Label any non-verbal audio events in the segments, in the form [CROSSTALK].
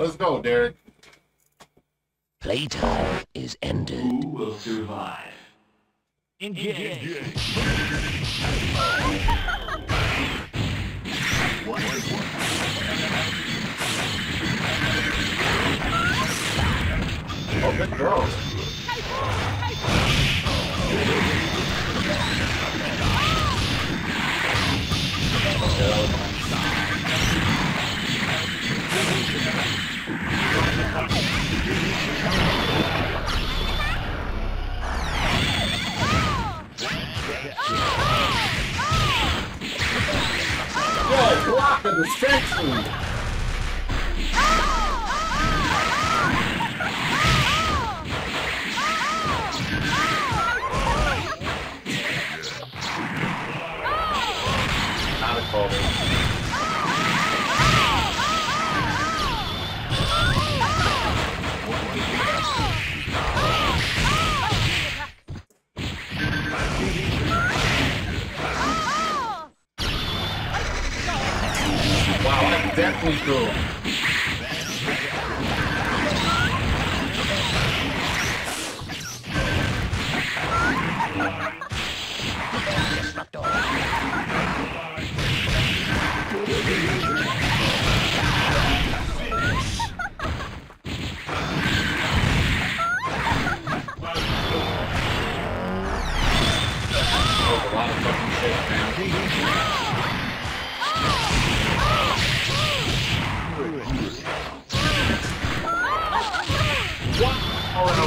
Let's go, Derek. Playtime is ended. Who will survive? Engage. Oh, good girl. Yo, block of the distraction. Definitely was a lot of fucking shit, man.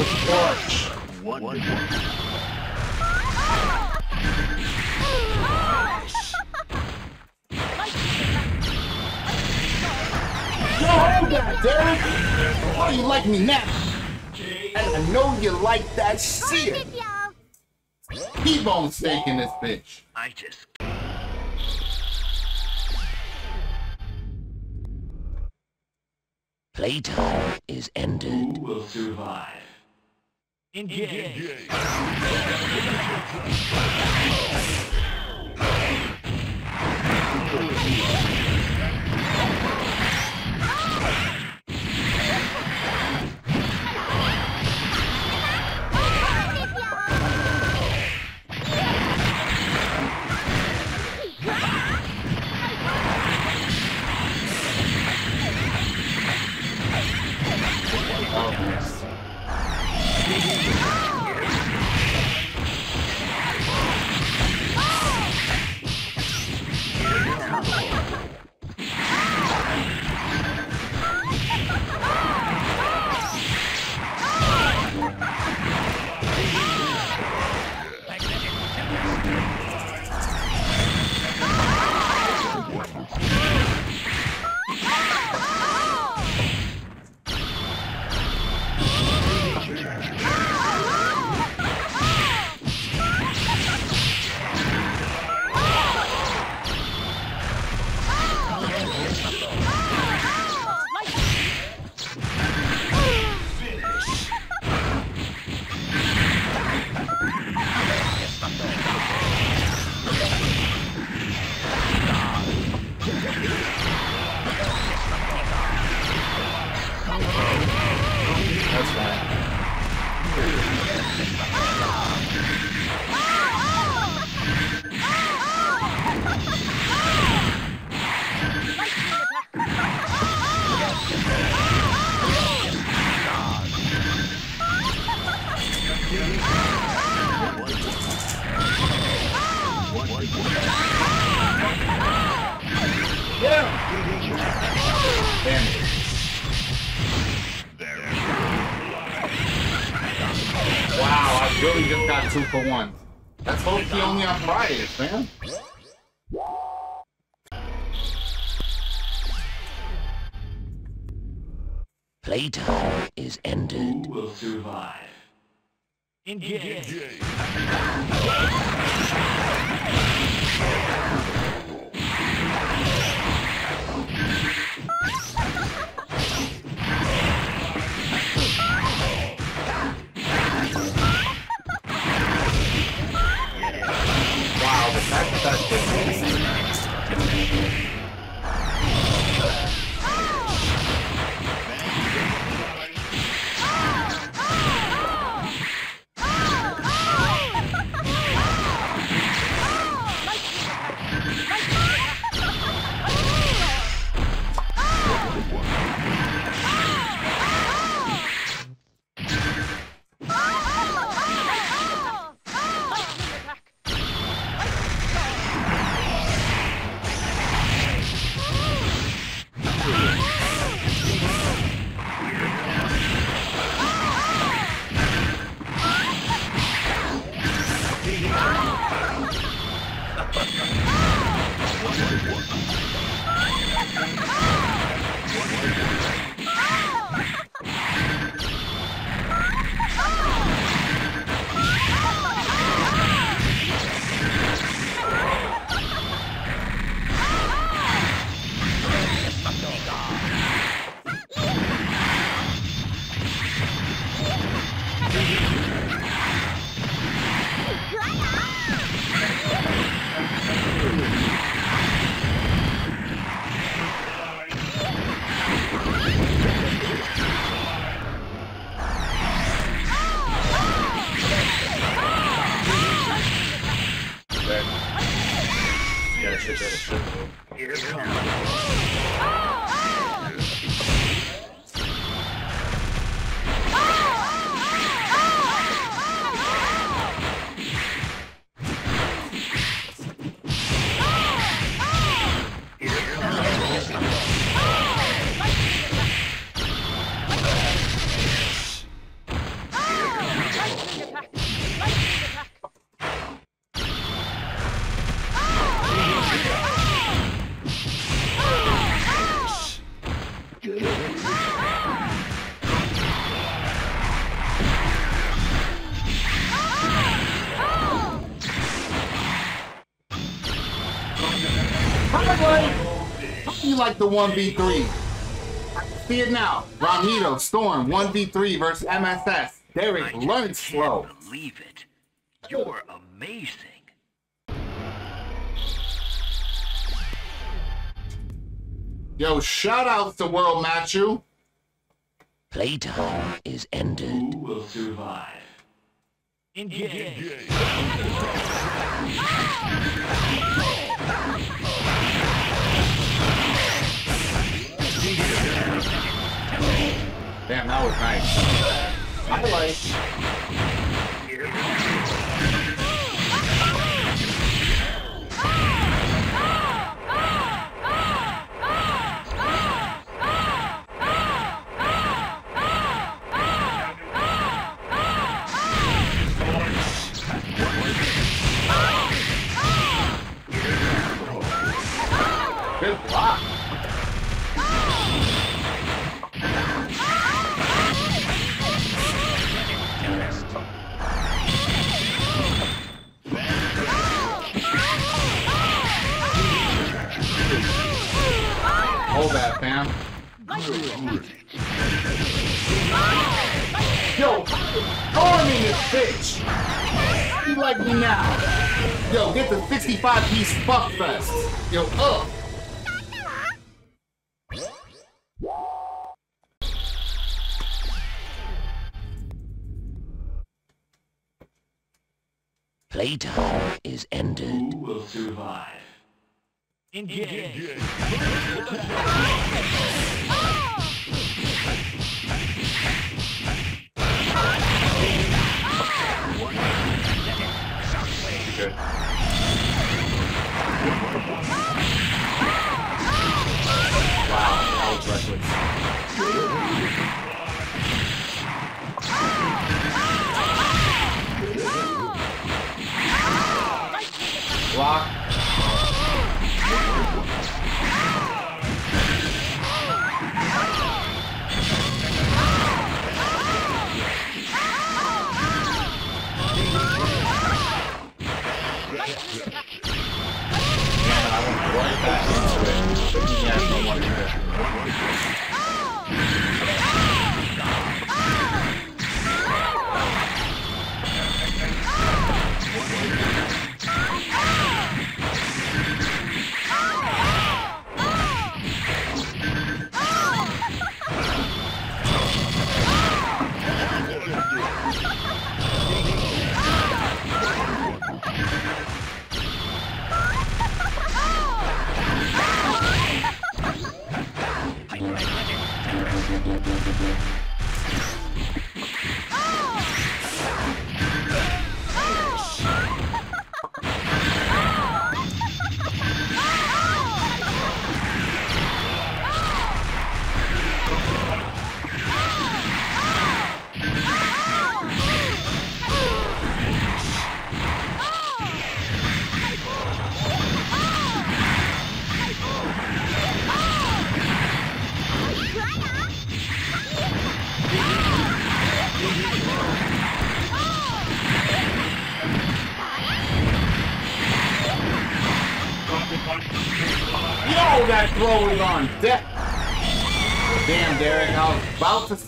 Oh, no, it's. Yo, hold that, Derek. Why do you like me now? And I know you like that shit. T-bone steak in this bitch. I just Playtime is ended. Who will survive? Engage. That's Playtime is ended. Who will survive? Engage. Wow, the fact that that like the 1v3. See it now. Romneto, Storm, 1v3 versus MSS. Derek, learn slow. believe it. You're amazing. Yo, shout outs to World Matchu. Playtime is ended. Who will survive? Engage. [LAUGHS] [LAUGHS] Damn, that was nice. Highlight. Good Hold that, fam. Yo, Armin is bitch. You like me now? Yo, get the 65 piece fuck fest. Yo, up. Playtime is ended. Who will survive? Engage. Good. Wow, that was reckless.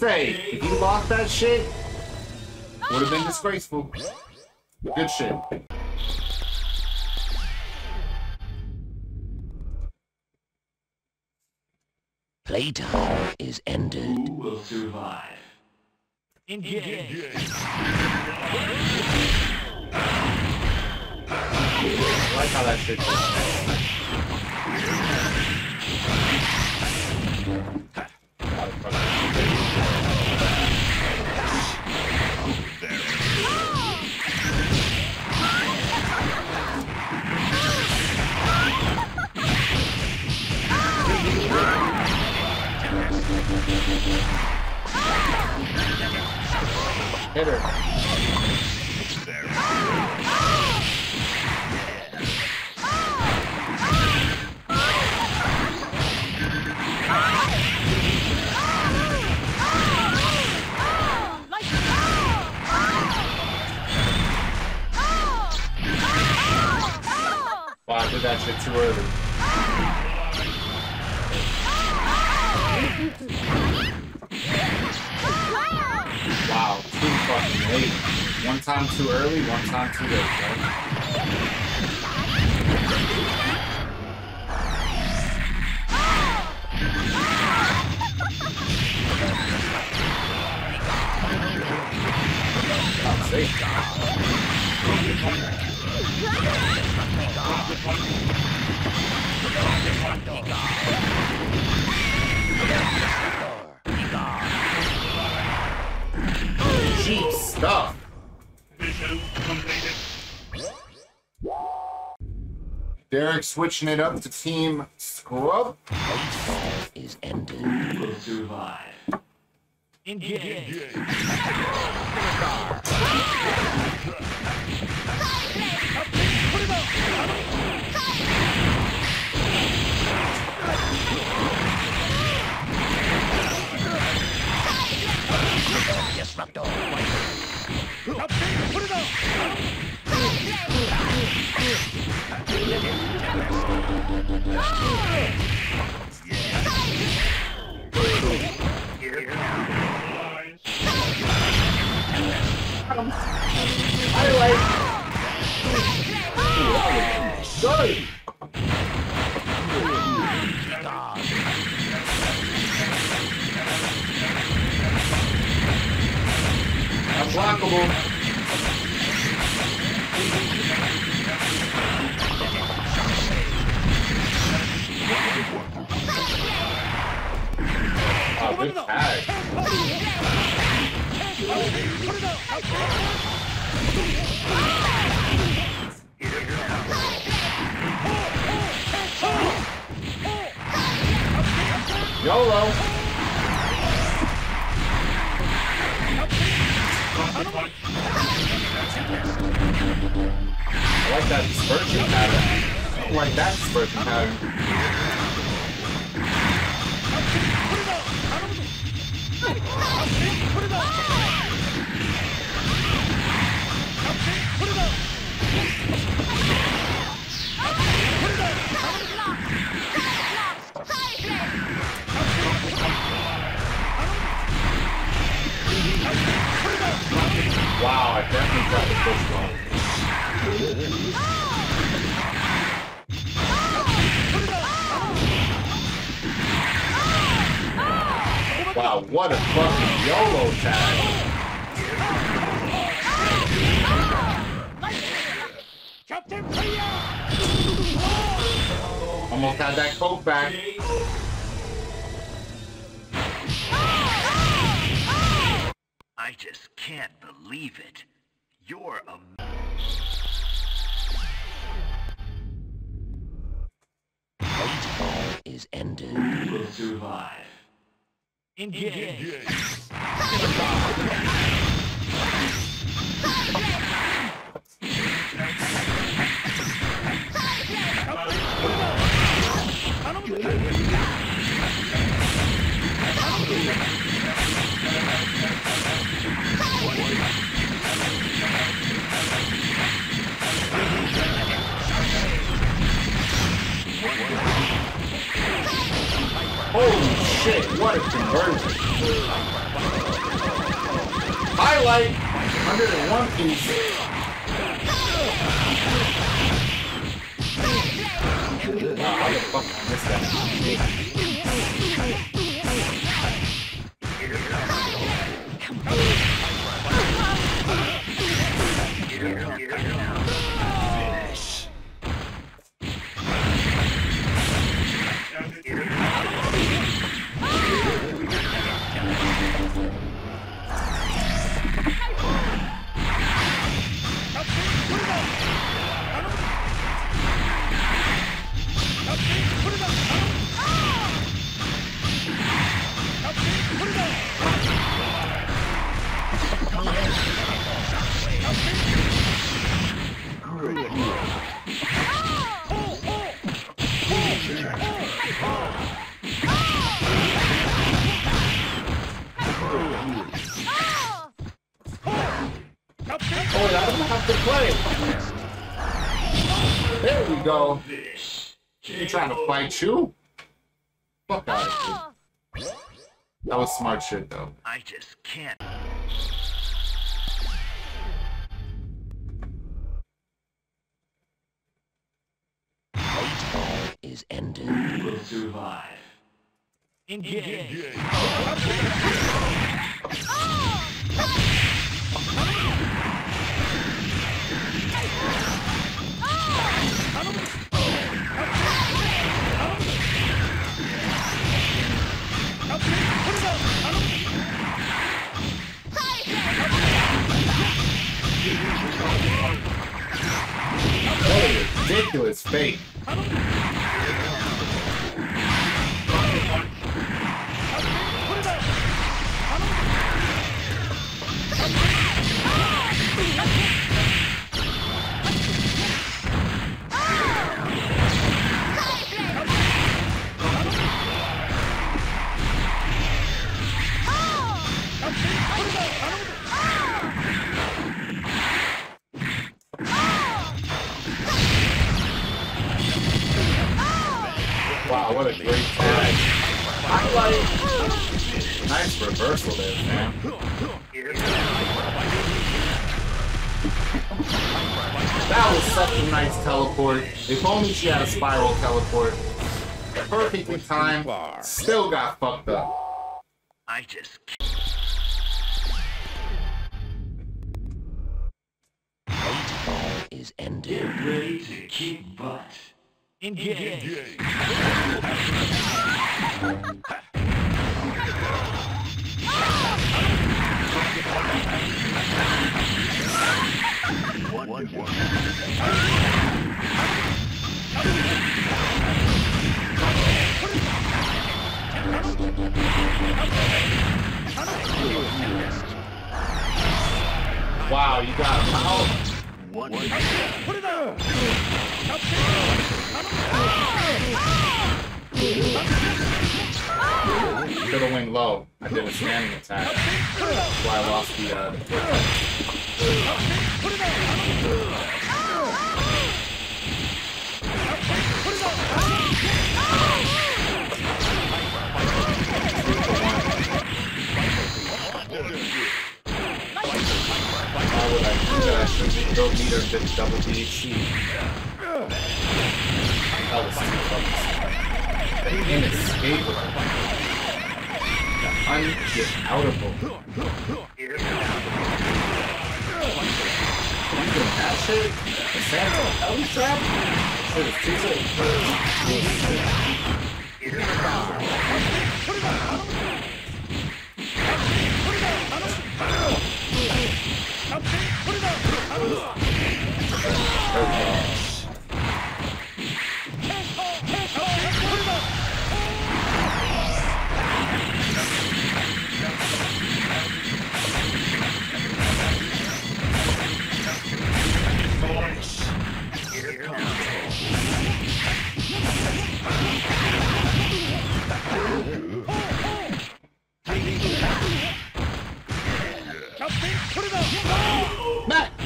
Say, if you lost that shit, would have been disgraceful. Good shit. Playtime is ended. Who will survive? Engage. I like how that shit goes. [LAUGHS] Hit her. Wow, too early. [LAUGHS] Wow, too fucking late. One time too early, one time too late. Derek switching it up to Team Scrub. Playtime is ended. Who will survive? Engage. Disruptor. Unblockable. Pattern. Like that dispersion pattern. Wow, I definitely got the first one. Oh, Wow, what a fucking YOLO tag. Almost had that coke back. I just can't believe it. You're a Playtime is ended. Who will survive? Engage. Engage. Engage. Shit, what a conversion. Highlight 101 piece. Did I miss that? Oh, I don't have to play. There we go. This. You trying to fight you? Fuck out of here. That was smart shit though. I just can't. Baseball is ended. We will survive. Engage. That is ridiculous fake. Wow, what a great fight! I like Nice reversal there, man. That was such a nice teleport. If only she had a spiral teleport. Perfectly timed. Still got fucked up. I just Baseball is ended. Get ready to kick butt. Engage. Wow, [LAUGHS] with double DHC. That was too fucking Inescapable. Ungetoutable. You doing that shit? The Santa Belly Trap? Shit is too good. There we go. Matt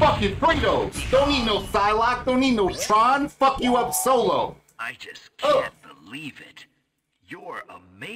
fucking Fritos! Don't need no Psylocke, don't need no Tron, fuck you up solo! I just can't believe it. You're amazing.